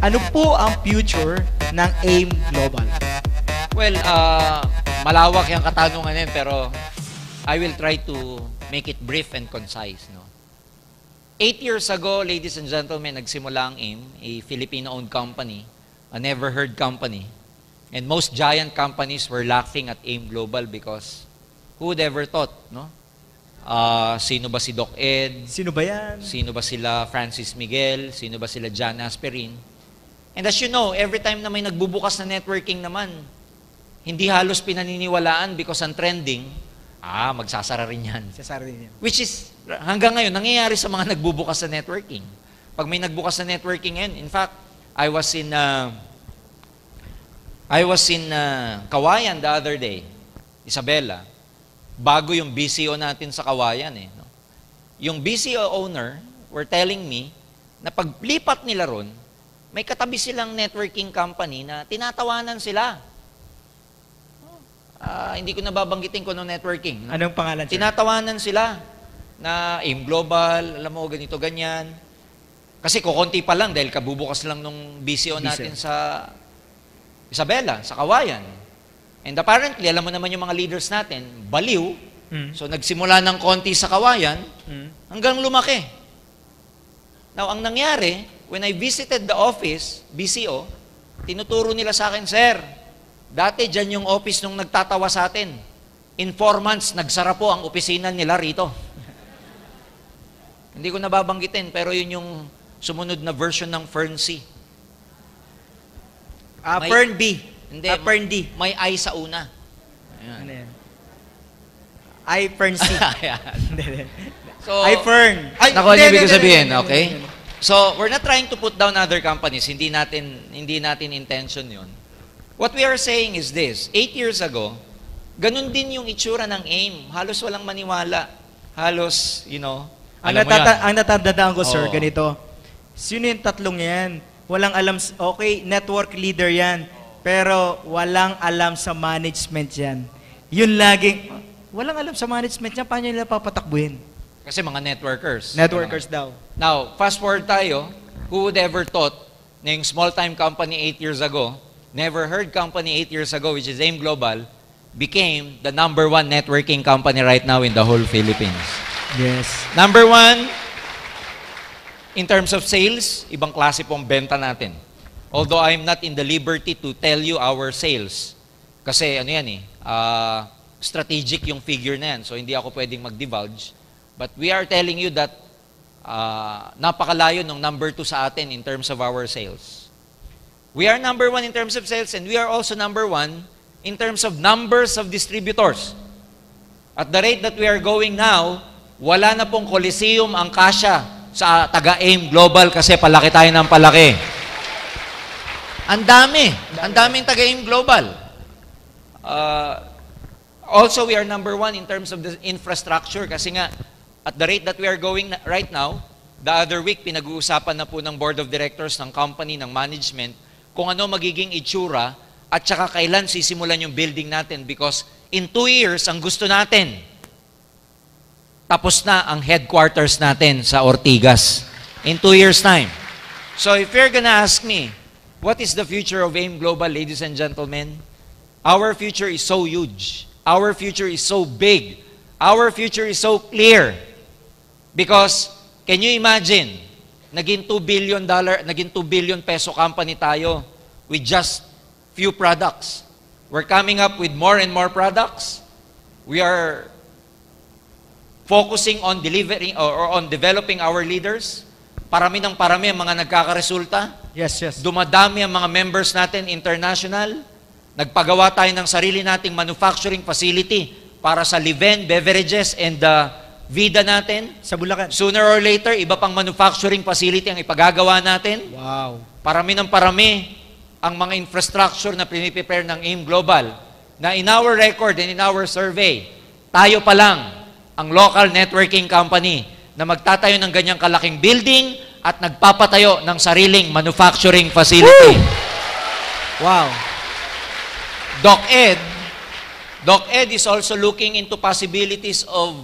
Ano po ang future ng AIM Global? Well, uh, malawak yung katanungan yan, pero I will try to make it brief and concise. No? Eight years ago, ladies and gentlemen, nagsimula ang AIM, a Filipino-owned company, a never-heard company. And most giant companies were laughing at AIM Global because who would ever thought, no? Uh, sino ba si Doc Ed? Sino ba yan? Sino ba sila Francis Miguel? Sino ba sila John Asperin? And as you know, every time na may nagbubukas na networking naman, hindi halos pinaniniwalaan because ang trending, ah, magsasara rin yan. Sasara din yan. Which is, hanggang ngayon, nangyayari sa mga nagbubukas sa networking. Pag may nagbukas sa networking ngayon, in fact, I was in, uh, I was in uh, Kawayan the other day, Isabela, bago yung BCO natin sa Kawayan eh. No? Yung BCO owner were telling me na paglipat nila ron, may katabi silang networking company na tinatawanan sila. Ah, hindi ko nababanggitin ko no networking. no? Anong pangalan, sir? Tinatawanan sila na AIM Global, alam mo, ganito, ganyan. Kasi kukunti pa lang dahil kabubukas lang nung BCO natin sa Isabela, sa Kawayan. And apparently, alam mo naman yung mga leaders natin, baliw. Mm. So nagsimula ng konti sa Kawayan Mm. hanggang lumaki. Now, ang nangyari, when I visited the office, BCO, tinuturo nila sa akin, Sir, dati dyan yung office nung nagtatawa sa atin. In four months, nagsara po ang opisina nila rito. Hindi ko nababanggitin, pero yun yung sumunod na version ng Fern C. Ah, May- Fern B. Hindi, Ah, Fern D. May I sa una. Ayan. Ano yan? I Fern C. Hindi, hindi. so, I Fern. Ay, Nako, ano hindi, ibig hindi, sabihin, hindi, hindi, okay? So, we're not trying to put down other companies. Hindi natin, hindi natin intention yon. What we are saying is this. Eight years ago, ganun din yung itsura ng AIM. Halos walang maniwala. Halos, you know, Ang, natata- ang natatandaan ko, sir, Oo. ganito. Sino yung tatlong yan? Walang alam, s- okay, network leader yan. Pero walang alam sa management yan. Yun laging, walang alam sa management yan, paano nila papatakbuhin? Kasi mga networkers. Networkers daw. Now, fast forward tayo, who would ever thought na yung small-time company eight years ago, never heard company eight years ago, which is AIM Global, became the number one networking company right now in the whole Philippines. Yes. Number one, in terms of sales, ibang klase pong benta natin. Although I'm not in the liberty to tell you our sales. Kasi ano yan eh, ah, strategic yung figure na yan. So hindi ako pwedeng mag-divulge. But we are telling you that ah, napakalayo ng number two sa atin in terms of our sales. We are number one in terms of sales and we are also number one in terms of numbers of distributors. At the rate that we are going now, wala na pong Coliseum ang kasya sa taga-AIM Global kasi palaki tayo ng palaki. Ang dami. Ang daming taga-AIM Global. Uh, also, we are number one in terms of the infrastructure kasi nga, at the rate that we are going right now, the other week, pinag-uusapan na po ng board of directors ng company, ng management, kung ano magiging itsura at saka kailan sisimulan yung building natin because in two years, ang gusto natin, tapos na ang headquarters natin sa Ortigas. In two years' time. So if you're gonna ask me, what is the future of AIM Global, ladies and gentlemen? Our future is so huge. Our future is so big. Our future is so clear. Because, can you imagine, naging 2 billion dollar, naging 2 billion peso company tayo with just few products. We're coming up with more and more products. We are focusing on delivering or, on developing our leaders. Parami ng parami ang mga nagkakaresulta. Yes, yes. Dumadami ang mga members natin international. Nagpagawa tayo ng sarili nating manufacturing facility para sa Liven, beverages, and the Vida natin. Sa Bulacan. Sooner or later, iba pang manufacturing facility ang ipagagawa natin. Wow. Parami ng parami ang mga infrastructure na piniprepare ng AIM Global na in our record and in our survey, tayo pa lang ang local networking company na magtatayo ng ganyang kalaking building at nagpapatayo ng sariling manufacturing facility. Wow. Doc Ed, Doc Ed is also looking into possibilities of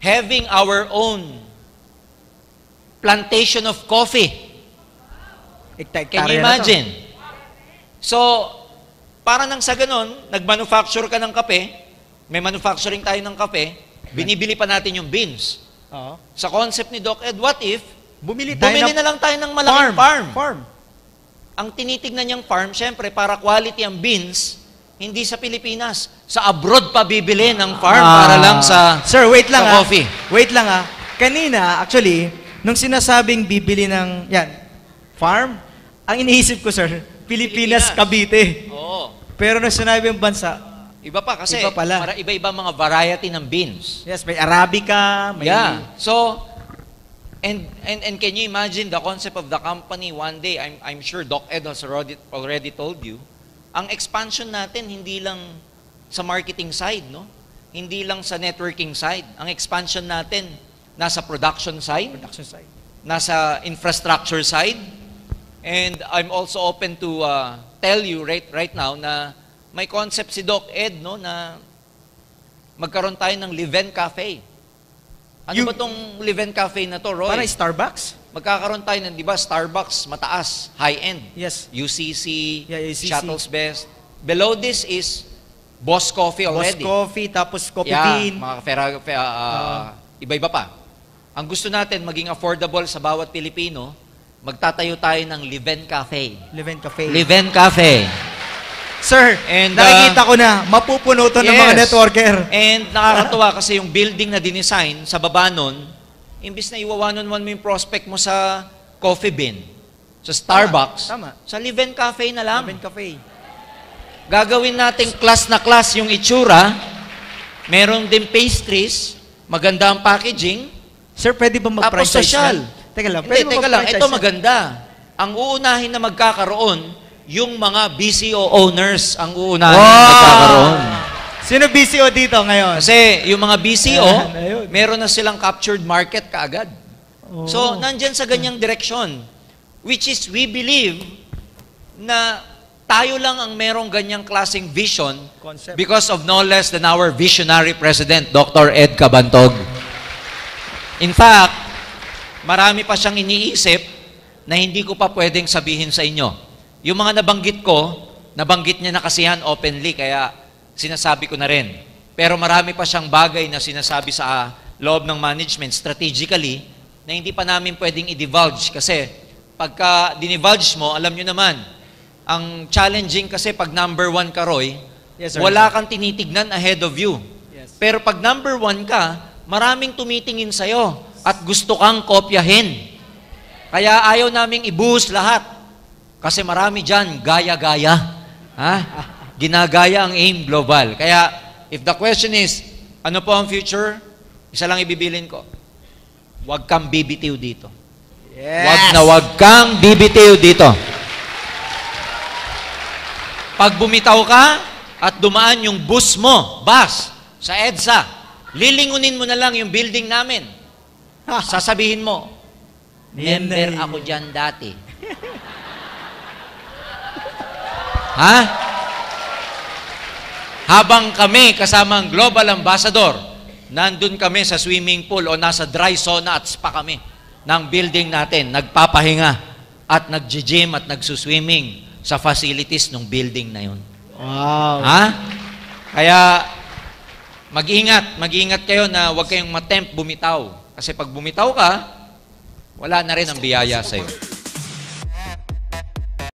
having our own plantation of coffee. Can you imagine? So, para nang sa ganun, nag-manufacture ka ng kape, may manufacturing tayo ng kape, binibili pa natin yung beans. Oo. Sa concept ni Doc Ed, what if, Bumili tayo bumili ng na lang tayo ng malaking farm. Farm. Ang tinitignan niyang farm, syempre, para quality ang beans, hindi sa Pilipinas. Sa abroad pa bibili ng farm Ah. para lang sa, Sir, wait lang sa ah. coffee. Wait lang ah. Kanina, actually, nung sinasabing bibili ng, yan, farm, ang iniisip ko, sir, Pilipinas, Pilipinas. Cavite. Oo. Pero nung sinabi yung bansa, Iba pa kasi, Iba pala. mara- iba-iba mga variety ng beans. yes, may Arabica, may... Yeah. So, and, and and can you imagine the concept of the company one day, I'm, I'm sure Doc Ed has already, already told you, ang expansion natin hindi lang sa marketing side, no? Hindi lang sa networking side. Ang expansion natin nasa production side, Production side. nasa infrastructure side. And I'm also open to uh, tell you right right now na may concept si Doc Ed no na magkaroon tayo ng Liven Cafe. Ano You- ba tong Liven Cafe na to, Roy? Para Starbucks? Magkakaroon tayo ng, di ba, Starbucks, mataas, high-end. Yes. UCC, Yeah, UCC. Shuttles Best. Below this is Boss Coffee Boss already. Coffee, tapos Coffee yeah, Bean. mga Ferrari, fe- ah, ah, iba-iba pa. Ang gusto natin maging affordable sa bawat Pilipino, magtatayo tayo ng Liven Cafe. Leven Cafe. Liven Cafe. Sir, And, nakikita uh, ko na, mapupuno to ng mga Yes. networker. And nakakatuwa kasi yung building na dinesign sa baba nun, imbis na iwa one-on-one mo yung prospect mo sa coffee bean, sa Starbucks, Tama. sa Liven Cafe na lang. Leven Cafe. Gagawin nating class na class yung itsura, meron din pastries, maganda ang packaging, Sir, pwede ba tapos mag-franchise social. yan? Teka lang, Hindi, pwede ba teka lang, ito maganda. Ang uunahin na magkakaroon, yung mga BCO owners ang uunahin na Wow! magkakaroon. Sino BCO dito ngayon? Kasi yung mga BCO, Ayan, ayun. meron na silang captured market kaagad. Oh. So, nandyan sa ganyang direksyon. Which is, we believe na tayo lang ang merong ganyang klaseng vision Concept. because of no less than our visionary president, Dr. Ed Cabantog. In fact, marami pa siyang iniisip na hindi ko pa pwedeng sabihin sa inyo. Yung mga nabanggit ko, nabanggit niya na kasi yan openly, kaya sinasabi ko na rin. Pero marami pa siyang bagay na sinasabi sa ah, loob ng management strategically na hindi pa namin pwedeng i-divulge kasi pagka dinivulge mo, alam nyo naman, ang challenging kasi pag number one ka, Roy, Yes, sir. wala kang tinitignan ahead of you. Yes. Pero pag number one ka, maraming tumitingin sa'yo at gusto kang kopyahin. Kaya ayaw naming ibuhos lahat. Kasi marami dyan, gaya-gaya. Ha? Ginagaya ang AIM Global. Kaya, if the question is, ano po ang future? Isa lang ibibilin ko. Huwag kang bibitiw dito. Yes. Huwag na huwag kang bibitiw dito. Pag bumitaw ka at dumaan yung bus mo, bus, sa EDSA, lilingunin mo na lang yung building namin. Sasabihin mo, member ako dyan dati. ha? Habang kami kasama ang Global Ambassador, nandun kami sa swimming pool o nasa dry sauna at spa kami ng building natin, nagpapahinga at nag-gym at nagsuswimming sa facilities ng building na yun. Wow. Ha? Kaya, mag-ingat, mag-ingat kayo na huwag kayong matempt bumitaw. Kasi pag bumitaw ka, wala na rin ang biyaya sa'yo.